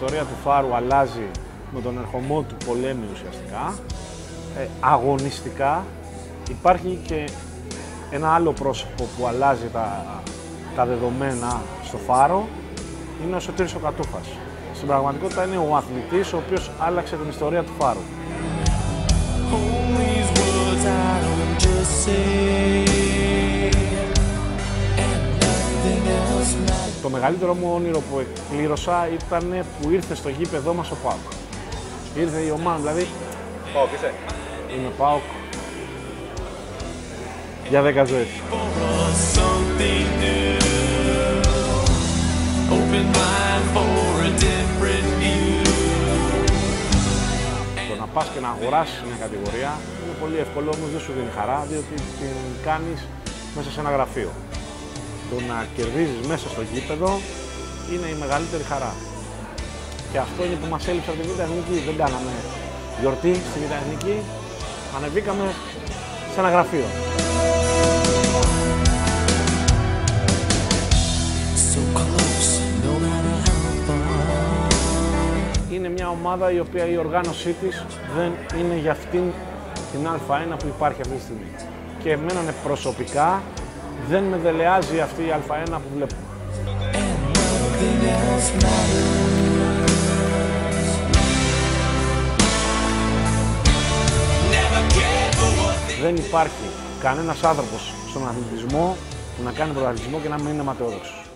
ιστορία του Φάρου αλλάζει με τον ερχομό του πολέμου ουσιαστικά. Ε, αγωνιστικά υπάρχει και ένα άλλο πρόσωπο που αλλάζει τα, τα δεδομένα στο Φάρο, είναι ο Σωτήρης ο Κατούφας. Στην πραγματικότητα είναι ο αθλητής ο οποίος άλλαξε την ιστορία του Φάρου. Το μεγαλύτερο μου όνειρο που εκπλήρωσα ήταν που ήρθε στο γήπεδό μας ο ΠΑΟΚ. Ήρθε η ομάδα, δηλαδή... ΠΑΟΚ είσαι. Είμαι ΠΑΟΚ για 10 ζωές. Το να πας και να αγοράσεις μια κατηγορία είναι πολύ εύκολο, όμως δεν σου δίνει χαρά, διότι την κάνεις μέσα σε ένα γραφείο. Το να κερδίζεις μέσα στο γήπεδο είναι η μεγαλύτερη χαρά. Και αυτό είναι που μας έλειψε από τη Β' Εθνική. Δεν κάναμε γιορτή στη Β' Εθνική, ανεβήκαμε σε ένα γραφείο. Είναι μια ομάδα η οποία η οργάνωσή της δεν είναι για αυτήν την Α1 που υπάρχει αυτή τη στιγμή. Και εμένα προσωπικά δεν με δελεάζει αυτή η Α1 που βλέπουμε. Δεν υπάρχει κανένας άνθρωπος στον αθλητισμό που να κάνει πρωταθλητισμό και να μην είναι ματαιόδοξος.